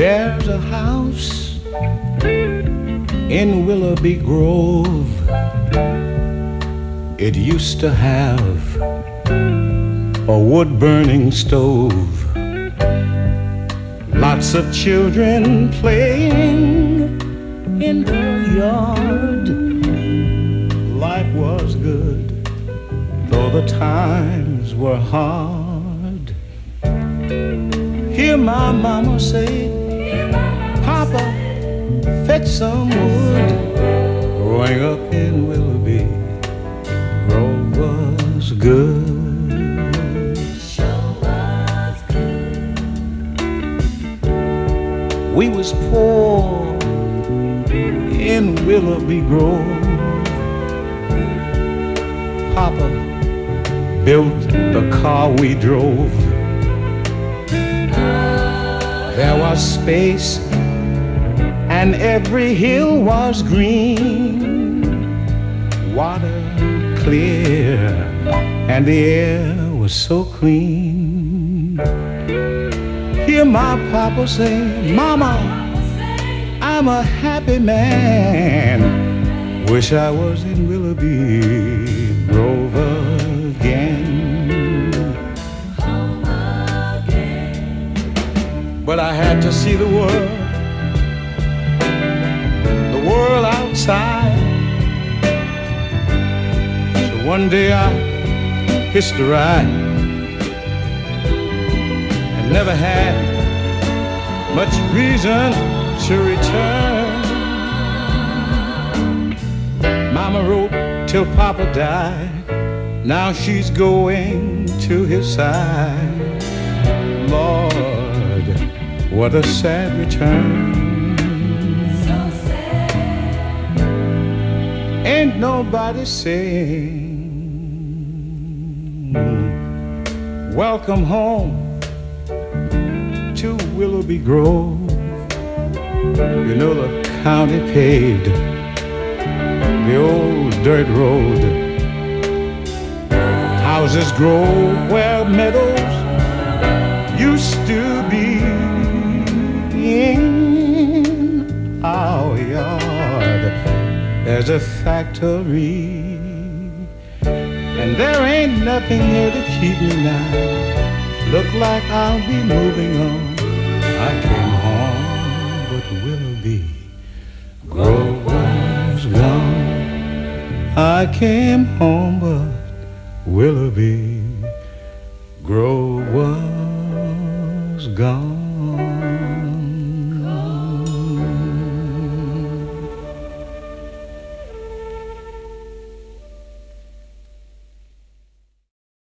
There's a house in Willoughby Grove. It used to have a wood burning stove. Lots of children playing in the yard. Life was good, though the times were hard. Hear my mama say, Papa, fetch some wood. We was poor in Willoughby Grove. Papa built the car we drove. There was space and every hill was green. Water clear and the air was so clean. Hear my papa say, Mama, I'm a happy man. Wish I was in Willoughby Grove again. But I had to see the world, the world outside. So one day I hitched a ride never had much reason to return. Mama wrote till Papa died. Now she's going to his side. Lord, what a sad return. So sad. Ain't nobody saying, Welcome home to Willoughby Grove. You know the county paved the old dirt road. Houses grow where meadows used to be. In our yard, there's a factory. And there ain't nothing here to keep me now. Look like I'll be moving on. I came home, but Willoughby Grove was gone.